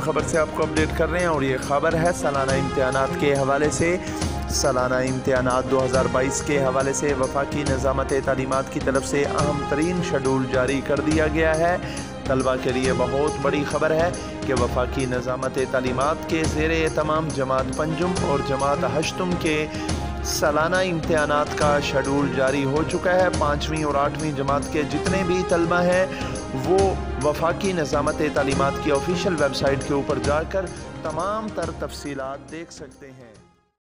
खबर से आपको अपडेट कर रहे हैं और ये खबर है सालाना इम्तहान के हवाले से। सालाना इम्तहान 2022 के हवाले से वफाकी निज़ामत तालीमत की तरफ़ से अहम तरीन शेड्यूल जारी कर दिया गया है। तलबा के लिए बहुत बड़ी खबर है कि वफाकी निज़ामत तालीमत के जेर तमाम जमात पंजुम और जमात हशतुम के सालाना इम्तहान का शेड्यूल जारी हो चुका है। पाँचवीं और आठवीं जमात के जितने भी तलबा हैं वो वफाकी निज़ामत तलीमत की ऑफिशियल वेबसाइट के ऊपर जाकर तमाम तर तफसीत देख सकते हैं।